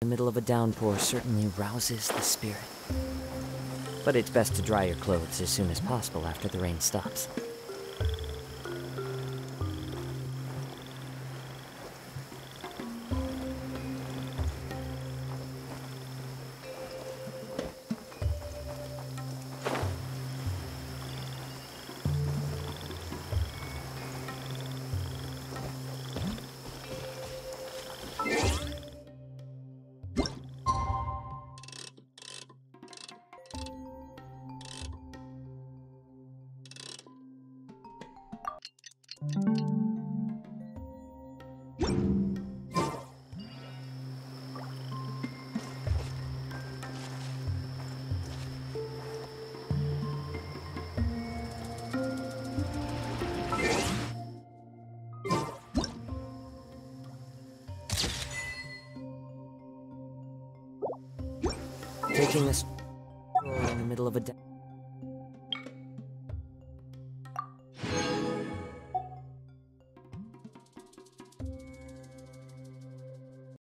The middle of a downpour certainly rouses the spirit. But it's best to dry your clothes as soon as possible after the rain stops. Taking a stroll in the middle of a...